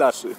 naszy.